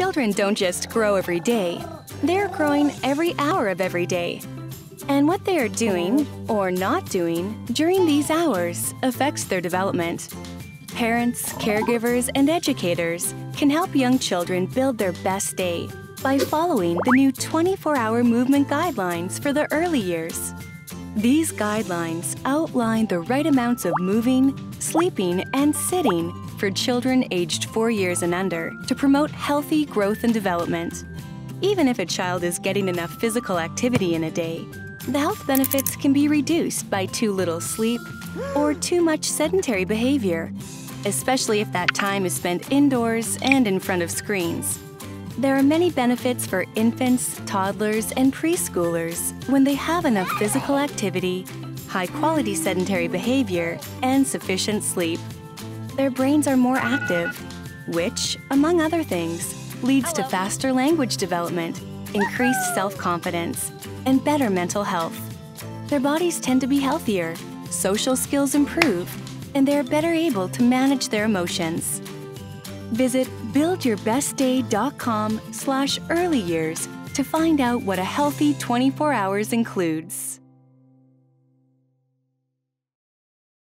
Children don't just grow every day, they're growing every hour of every day. And what they are doing or not doing during these hours affects their development. Parents, caregivers, and educators can help young children build their best day by following the new 24 hour movement guidelines for the early years. These guidelines outline the right amounts of moving, sleeping, and sitting for children aged 4 years and under to promote healthy growth and development. Even if a child is getting enough physical activity in a day, the health benefits can be reduced by too little sleep or too much sedentary behavior, especially if that time is spent indoors and in front of screens. There are many benefits for infants, toddlers, and preschoolers when they have enough physical activity, high quality sedentary behavior, and sufficient sleep. Their brains are more active, which, among other things, leads to faster language development, increased self confidence, and better mental health. Their bodies tend to be healthier, social skills improve, and they are better able to manage their emotions. Visit buildyourbestday.com slash early years to find out what a healthy 24 hours includes.